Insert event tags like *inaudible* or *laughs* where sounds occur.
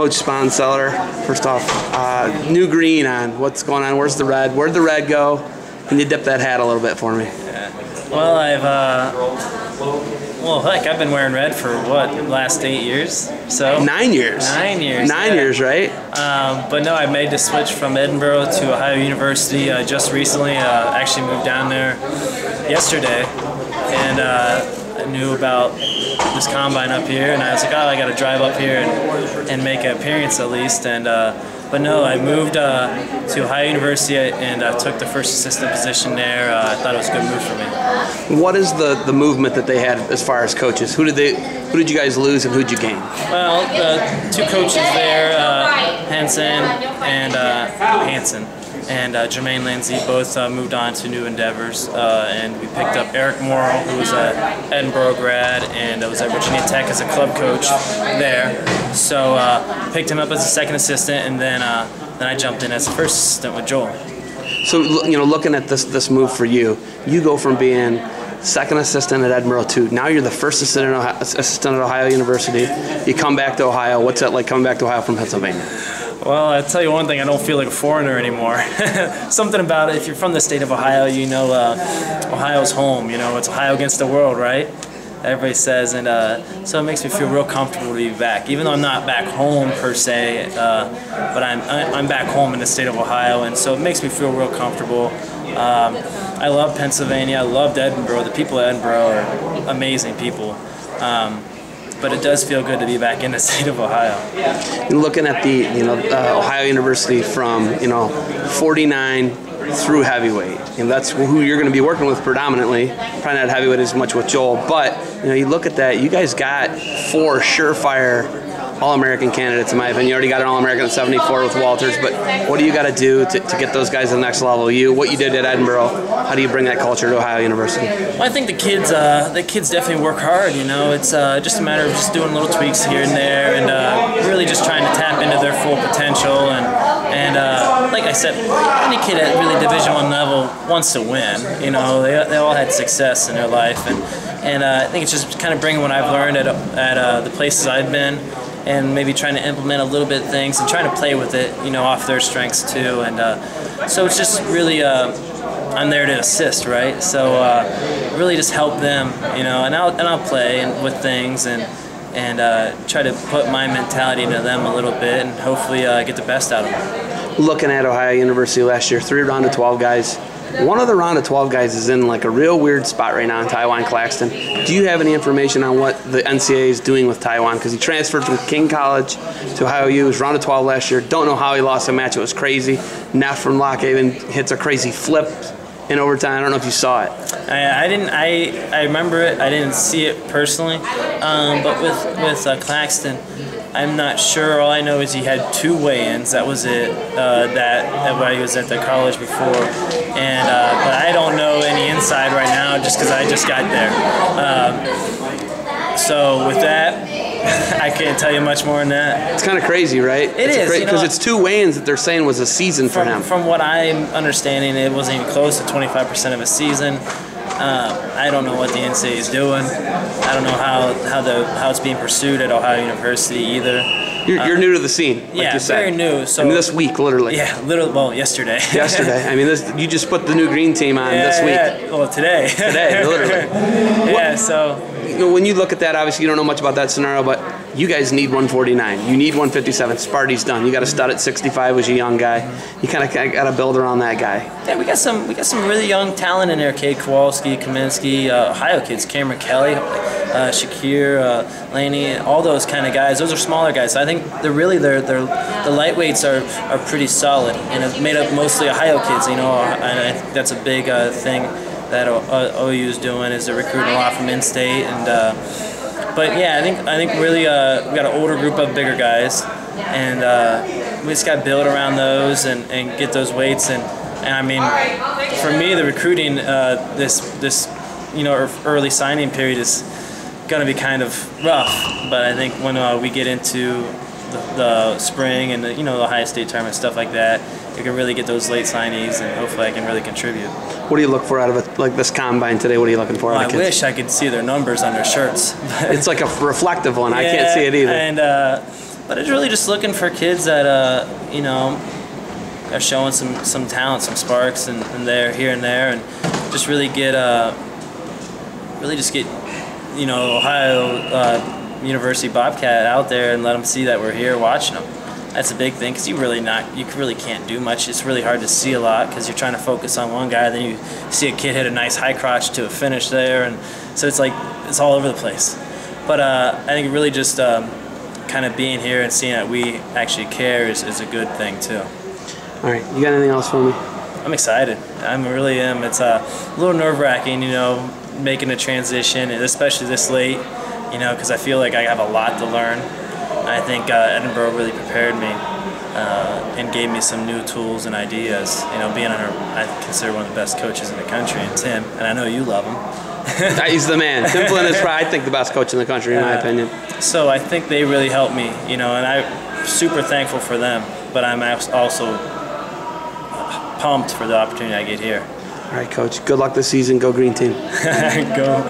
Coach Sponseller, first off, uh, new green on. What's going on? Where's the red? Where'd the red go? Can you dip that hat a little bit for me? Well, I've uh, well, heck, I've been wearing red for what last eight years. So Nine years. Nine years. Nine yeah. years, right? Um, but no, I made the switch from Edinboro to Ohio University uh, just recently. Uh, actually moved down there yesterday, and uh, I knew about this combine up here, and I was like, oh, I got to drive up here and, and make an appearance at least. And uh, but no, I moved uh, to Ohio University and uh, took the first assistant position there. Uh, I thought it was a good move for me. What is the, the movement that they had as far as coaches? Who did they? Who did you guys lose and who did you gain? Well, the two coaches there, uh, Hansen and uh, Hansen and uh, Jermaine Lindsay both uh, moved on to new endeavors, uh, and we picked up Eric Morrow, who was a Edinboro grad and was at Virginia Tech as a club coach there. So uh, picked him up as a second assistant, and then uh, then I jumped in as a first assistant with Joel. So you know, looking at this this move for you, you go from being second assistant at Edinboro to now you're the first assistant at Ohio University. You come back to Ohio. What's that like coming back to Ohio from Pennsylvania? Well, I'll tell you one thing, I don't feel like a foreigner anymore. *laughs* Something about it, if you're from the state of Ohio, you know uh, Ohio's home. You know, it's Ohio against the world, right? Everybody says, and uh, so it makes me feel real comfortable to be back. Even though I'm not back home per se, uh, but I'm I'm back home in the state of Ohio, and so it makes me feel real comfortable. Um, I love Pennsylvania. I loved Edinboro. The people at Edinboro are amazing people. Um, but it does feel good to be back in the *laughs* state of Ohio. And looking at the you know uh, Ohio University from you know 49 through heavyweight, and that's who you're going to be working with predominantly. Probably not heavyweight as much with Joel, but you know you look at that. You guys got four surefire all-American candidates in my opinion. You already got an All-American at 74 with Walters, but what do you got to do to get those guys to the next level? You, what you did at Edinboro, how do you bring that culture to Ohio University? Well, I think the kids, uh, the kids definitely work hard. You know, it's uh, just a matter of just doing little tweaks here and there, and uh, really just trying to tap into their full potential. And and uh, like I said, any kid at really Division One level wants to win. You know, they, they all had success in their life, and and uh, I think it's just kind of bringing what I've learned at at uh, the places I've been and maybe trying to implement a little bit things and trying to play with it, you know, off their strengths too. And uh, so it's just really, uh, I'm there to assist, right? So uh, really just help them, you know, and I'll and I'll play and, with things and and uh, try to put my mentality into them a little bit and hopefully uh, get the best out of them. Looking at Ohio University last year, three round of 12 guys one of the round of 12 guys is in like a real weird spot right now in Tywan Claxton. Do you have any information on what the NCAA is doing with Tywan? Because he transferred from King College to Ohio U. Was round of 12 last year. Don't know how he lost a match. It was crazy. Neff from Lock Haven hits a crazy flip in overtime. I don't know if you saw it. I, I didn't. I I remember it. I didn't see it personally. Um, but with with uh, Claxton, I'm not sure. All I know is he had two weigh-ins. That was it. Uh, that, while he was at the college before, and uh, but I don't know any inside right now just because I just got there. Um, so with that, *laughs* I can't tell you much more than that. It's kind of crazy, right? It it's is because it's two weigh-ins that they're saying was a season from, for him. From what I'm understanding, it wasn't even close to 25% of a season. Um, I don't know what the NCAA is doing. I don't know how, how the how it's being pursued at Ohio University either. You're, you're uh, new to the scene, like yeah, you said. very new. So I mean, this week, literally. Yeah, literally. Well, yesterday. *laughs* yesterday. I mean, this you just put the new green team on yeah, this week. Yeah. Well, today. today, literally. *laughs* yeah. So. You know, when you look at that, obviously you don't know much about that scenario, but you guys need 149. You need 157. Sparty's done. You got to stud at 65 as a young guy. You kind of got to build around that guy. Yeah, we got some we got some really young talent in there. Cade Kowalski, Kaminsky, uh, Ohio kids, Cameron Kelly, uh, Shakir, uh, Laney, all those kind of guys. Those are smaller guys. So I think they're really they're, they're the lightweights are, are pretty solid and it's made up mostly Ohio kids. You know, and I think that's a big uh, thing that OU is doing is they're recruiting a lot from in-state and uh, but yeah, I think I think really uh, we got an older group of bigger guys, and uh, we just got to build around those and, and get those weights. And and I mean, for me, the recruiting uh, this this you know early signing period is going to be kind of rough, but I think when uh, we get into the, the spring and the, you know the Ohio State tournament stuff like that, we can really get those late signees, and hopefully I can really contribute. What do you look for out of it, like this combine today? What are you looking for? Well, I wish I could see their numbers on their shirts. *laughs* it's like a reflective one. Yeah, I can't see it either. And uh, but it's really just looking for kids that uh, you know are showing some some talent, some sparks, and, and there here and there, and just really get uh, really just get you know Ohio uh, University Bobcat out there and let them see that we're here watching them. That's a big thing because you really not you really can't do much. It's really hard to see a lot because you're trying to focus on one guy. Then you see a kid hit a nice high crotch to a finish there, and so it's like it's all over the place. But uh, I think really just um, kind of being here and seeing that we actually care is, is a good thing too. All right, you got anything else for me? I'm excited. I'm really am. It's uh, a little nerve wracking, you know, making a transition, especially this late, you know, because I feel like I have a lot to learn. I think uh, Edinboro really prepared me uh, and gave me some new tools and ideas. You know, being under, I consider one of the best coaches in the country, and Tim, and I know you love him. *laughs* He's the man. Tim Flynn is, probably, I think, the best coach in the country, in my opinion. So I think they really helped me, you know, and I'm super thankful for them. But I'm also pumped for the opportunity I get here. All right, coach. Good luck this season. Go green team. *laughs* Go.